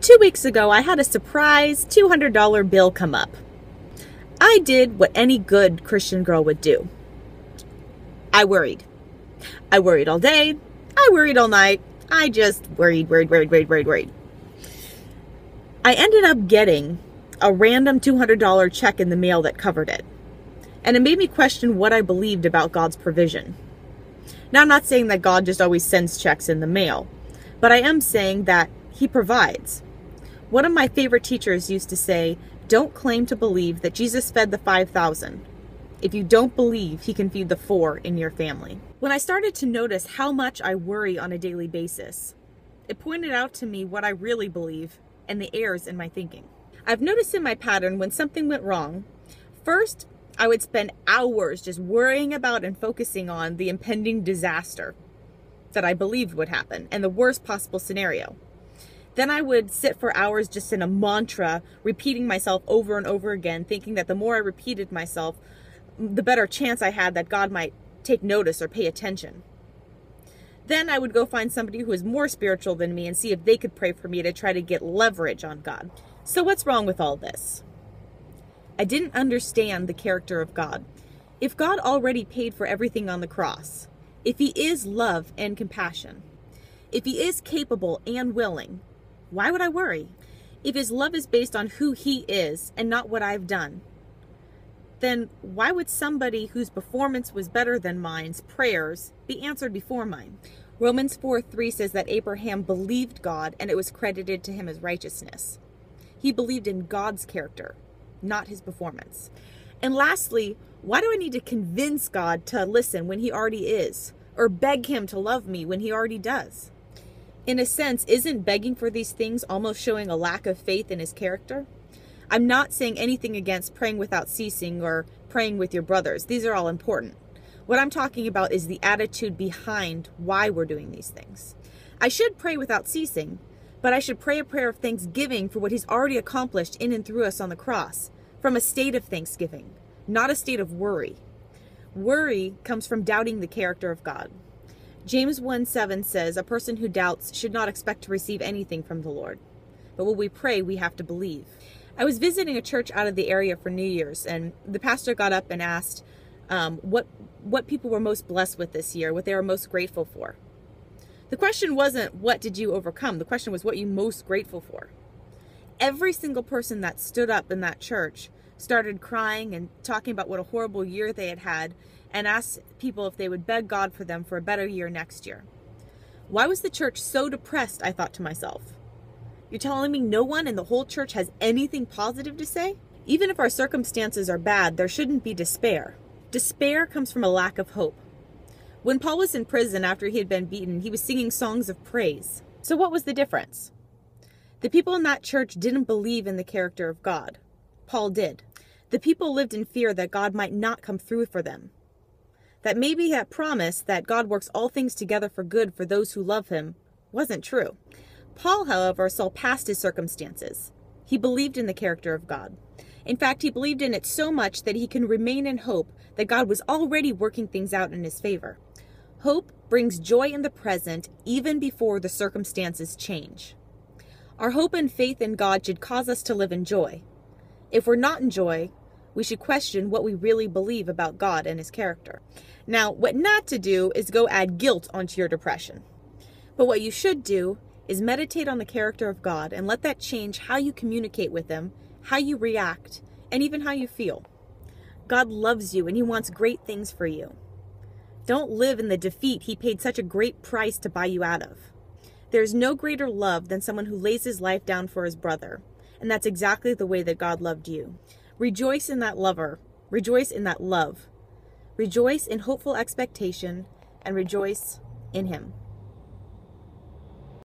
Two weeks ago, I had a surprise $200 bill come up. I did what any good Christian girl would do. I worried. I worried all day. I worried all night. I just worried, worried, worried, worried, worried, worried. I ended up getting a random $200 check in the mail that covered it. And it made me question what I believed about God's provision. Now, I'm not saying that God just always sends checks in the mail, but I am saying that He provides. One of my favorite teachers used to say, Don't claim to believe that Jesus fed the 5,000 if you don't believe He can feed the four in your family. When I started to notice how much I worry on a daily basis, it pointed out to me what I really believe and the errors in my thinking. I've noticed in my pattern when something went wrong, first, I would spend hours just worrying about and focusing on the impending disaster that I believed would happen and the worst possible scenario. Then I would sit for hours just in a mantra, repeating myself over and over again, thinking that the more I repeated myself, the better chance I had that God might take notice or pay attention. Then I would go find somebody who is more spiritual than me and see if they could pray for me to try to get leverage on God. So, what's wrong with all this? I didn't understand the character of God. If God already paid for everything on the cross, if He is love and compassion, if He is capable and willing, why would I worry? If His love is based on who He is and not what I've done, then why would somebody whose performance was better than mine's prayers be answered before mine? Romans 4 3 says that Abraham believed God and it was credited to him as righteousness. He believed in God's character, not his performance. And lastly, why do I need to convince God to listen when he already is? Or beg him to love me when he already does? In a sense, isn't begging for these things almost showing a lack of faith in his character? I'm not saying anything against praying without ceasing or praying with your brothers. These are all important. What I'm talking about is the attitude behind why we're doing these things. I should pray without ceasing, but I should pray a prayer of thanksgiving for what He's already accomplished in and through us on the cross, from a state of thanksgiving, not a state of worry. Worry comes from doubting the character of God. James 1 7 says, A person who doubts should not expect to receive anything from the Lord. But when we pray, we have to believe. I was visiting a church out of the area for New Year's, and the pastor got up and asked um, what what people were most blessed with this year, what they were most grateful for. The question wasn't, what did you overcome? The question was, what you most grateful for? Every single person that stood up in that church started crying and talking about what a horrible year they had had and asked people if they would beg God for them for a better year next year. Why was the church so depressed? I thought to myself. You're telling me no one in the whole church has anything positive to say? Even if our circumstances are bad, there shouldn't be despair. Despair comes from a lack of hope. When Paul was in prison after he had been beaten, he was singing songs of praise. So, what was the difference? The people in that church didn't believe in the character of God. Paul did. The people lived in fear that God might not come through for them. That maybe that promise that God works all things together for good for those who love him wasn't true. Paul, however, saw past his circumstances. He believed in the character of God. In fact, he believed in it so much that he can remain in hope that God was already working things out in his favor. Hope brings joy in the present even before the circumstances change. Our hope and faith in God should cause us to live in joy. If we're not in joy, we should question what we really believe about God and His character. Now, what not to do is go add guilt onto your depression. But what you should do is meditate on the character of God and let that change how you communicate with Him, how you react, and even how you feel. God loves you and He wants great things for you. Don't live in the defeat he paid such a great price to buy you out of. There's no greater love than someone who lays his life down for his brother, and that's exactly the way that God loved you. Rejoice in that lover, rejoice in that love, rejoice in hopeful expectation, and rejoice in him.